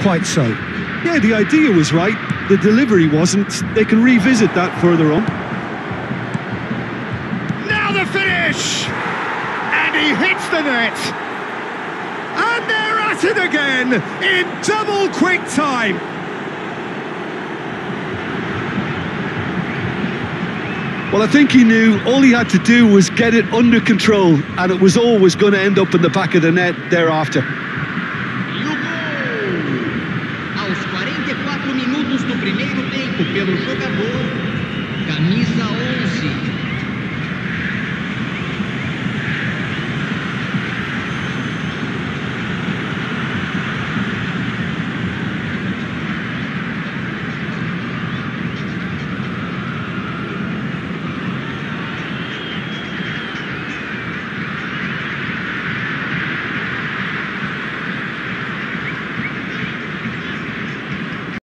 quite so. Yeah, the idea was right. The delivery wasn't. They can revisit that further on. Now the finish! And he hits the net! And they're at it again in double quick time! Well, I think he knew all he had to do was get it under control, and it was always going to end up in the back of the net thereafter. 44 minutos do primeiro tempo, pelo jogador, camisa 11,